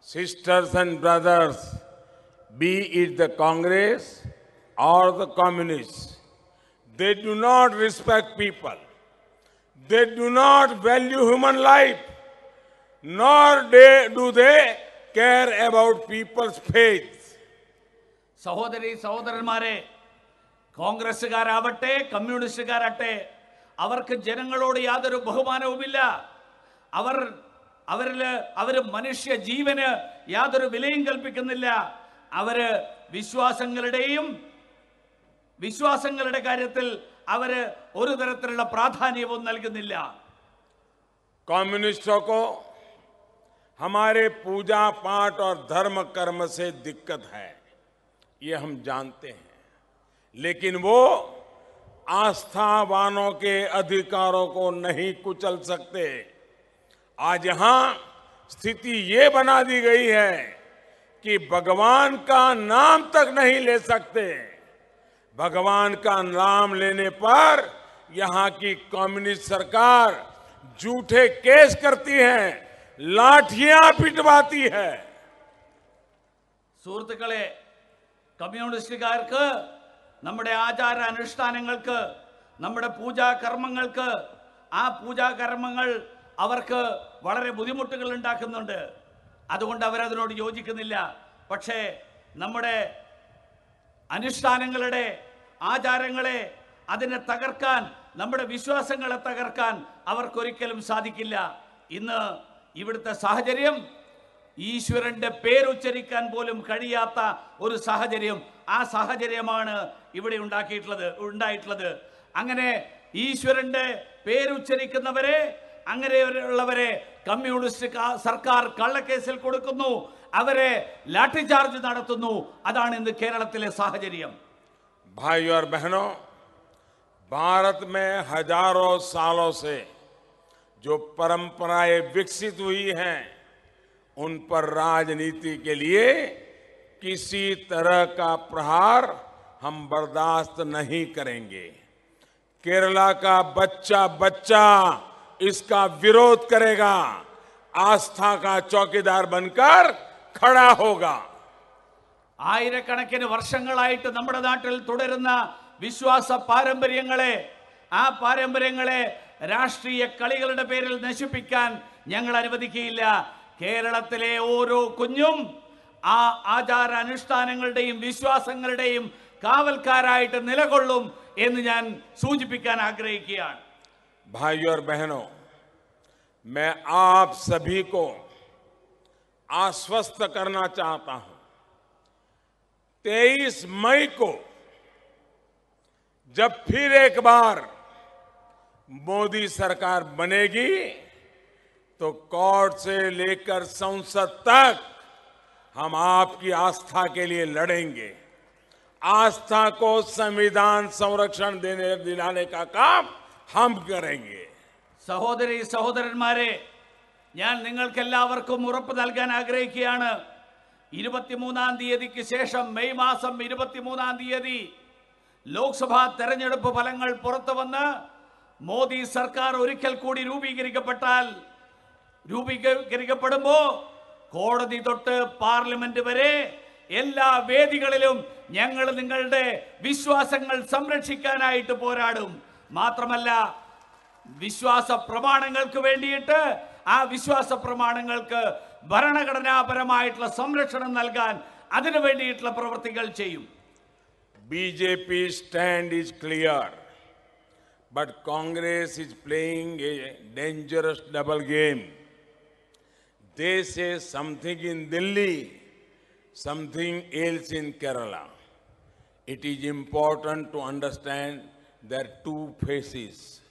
sisters and brothers, be it the Congress or the Communists, they do not respect people. They do not value human life, nor they, do they care about people's faith. സഹോദരി സഹോദരന്മാരെ കോൺഗ്രസ്സുകാരാവട്ടെ കമ്മ്യൂണിസ്റ്റുകാരാട്ടെ അവർക്ക് ജനങ്ങളോട് യാതൊരു ബഹുമാനവുമില്ല അവർ അവരിൽ അവര് മനുഷ്യ ജീവന് യാതൊരു വിലയും കൽപ്പിക്കുന്നില്ല അവര് വിശ്വാസങ്ങളുടെയും വിശ്വാസങ്ങളുടെ കാര്യത്തിൽ അവര് ഒരു തരത്തിലുള്ള പ്രാധാന്യവും നൽകുന്നില്ല कम्युनिस्टों को हमारे पूजा पाठ और धर्म कर्म से दिक्कत है ये हम जानते हैं लेकिन वो आस्थावानों के अधिकारों को नहीं कुचल सकते आज यहां स्थिति ये बना दी गई है कि भगवान का नाम तक नहीं ले सकते भगवान का नाम लेने पर यहां की कम्युनिस्ट सरकार झूठे केस करती है लाठियां पिटवाती है സുഹൃത്തുക്കളെ കമ്മ്യൂണിസ്റ്റുകാർക്ക് നമ്മുടെ ആചാര അനുഷ്ഠാനങ്ങൾക്ക് നമ്മുടെ പൂജാ കർമ്മങ്ങൾക്ക് ആ പൂജാ കർമ്മങ്ങൾ അവർക്ക് വളരെ ബുദ്ധിമുട്ടുകൾ ഉണ്ടാക്കുന്നുണ്ട്. അതുകൊണ്ട് അവരതിനോട് യോജിക്കുന്നില്ല. പക്ഷേ നമ്മുടെ അനുഷ്ഠാനങ്ങളുടെ ആചാരങ്ങളെ അതിനെ തകർക്കാൻ നമ്മുടെ വിശ്വാസങ്ങളെ തകർക്കാൻ അവർക്കൊരിക്കലും സാധിക്കില്ല. ഇന്ന് ഇവിടുത്തെ സാഹചര്യം ഈശ്വരന്റെ പേരുച്ചരിക്കാൻ പോലും കഴിയാത്ത ഒരു സാഹചര്യം. ആ സാഹചര്യമാണ് ഇവിടെ ഉണ്ടാക്കിയിട്ടുള്ളത് ഉണ്ടായിട്ടുള്ളത്. അങ്ങനെ ഈശ്വരന്റെ പേരുച്ചരിക്കുന്നവരെ അങ്ങനെയുള്ളവരെ കമ്മ്യൂണിസ്റ്റ് കാ- സർക്കാർ കള്ളക്കേസിൽ കൊടുക്കുന്നു അവരെ ലാഠിചാർജ് നടത്തുന്നു അതാണ് ഇന്ന് കേരളത്തിലെ സാഹചര്യം भाइयों और बहनों भारत में हजारों सालों से जो परंपराएं विकसित हुई हैं उन पर राजनीति के लिए किसी तरह का प्रहार हम बर्दाश्त नहीं करेंगे केरला का बच्चा बच्चा इसका विरोध करेगा आस्था का चौकीदार बनकर खड़ा होगा ആയിരക്കണക്കിന് വർഷങ്ങളായിട്ട് നമ്മുടെ നാട്ടിൽ തുടരുന്ന വിശ്വാസ പാരമ്പര്യങ്ങളെ ആ പാരമ്പര്യങ്ങളെ രാഷ്ട്രീയ കളികളുടെ പേരിൽ നശിപ്പിക്കാൻ ഞങ്ങൾ അനുവദിക്കുകയില്ല കേരളത്തിലെ ഓരോ കുഞ്ഞും ആ ആചാര അനുഷ്ഠാനങ്ങളുടെയും വിശ്വാസങ്ങളുടെയും കാവൽക്കാരായിട്ട് നിലകൊള്ളും എന്ന് ഞാൻ സൂചിപ്പിക്കാൻ ആഗ്രഹിക്കുകയാണ് भाइयों और बहनों, मैं आप सभी को आश्वस्त करना चाहता हूँ। 23 मई को जब फिर एक बार मोदी सरकार बनेगी तो कोर्ट से लेकर संसद तक हम आपकी आस्था के लिए लड़ेंगे। आस्था को संविधान संरक्षण देने, दिलाने का काम ഹം കരേങ്കെ സഹോദരി സഹോദരന്മാരെ ഞാൻ നിങ്ങൾക്കെല്ലാവർക്കും ഉറപ്പ് നൽകാൻ ആഗ്രഹിക്കുകയാണ്. ഇരുപത്തിമൂന്നാം തീയതിക്ക് ശേഷം മെയ് മാസം ഇരുപത്തിമൂന്നാം തീയതി ലോക്സഭാ തെരഞ്ഞെടുപ്പ് ഫലങ്ങൾ പുറത്തു വന്ന് മോദി സർക്കാർ ഒരിക്കൽ കൂടി രൂപീകരിക്കപ്പെട്ടാൽ രൂപീകരിക്കപ്പെടുമ്പോൾ കോടതി തൊട്ട് പാർലമെന്റ് വരെ എല്ലാ വേദികളിലും ഞങ്ങൾ നിങ്ങളുടെ വിശ്വാസങ്ങൾ സംരക്ഷിക്കാനായിട്ട് പോരാടും. മാത്രമല്ല വിശ്വാസ പ്രമാണങ്ങൾക്ക് വേണ്ടിയിട്ട് ആ വിശ്വാസ പ്രമാണങ്ങൾക്ക് ഭരണഘടനാപരമായിട്ടുള്ള സംരക്ഷണം നൽകാൻ അതിനു വേണ്ടിയിട്ടുള്ള പ്രവൃത്തികൾ ചെയ്യും. B J P stand is clear but Congress is playing a dangerous double game they say something in Delhi something else in Kerala it is important to understand there are two phases